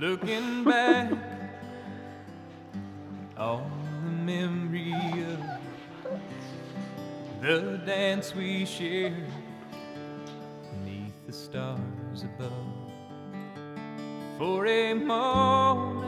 looking back on the memory of the dance we shared beneath the stars above. For a moment,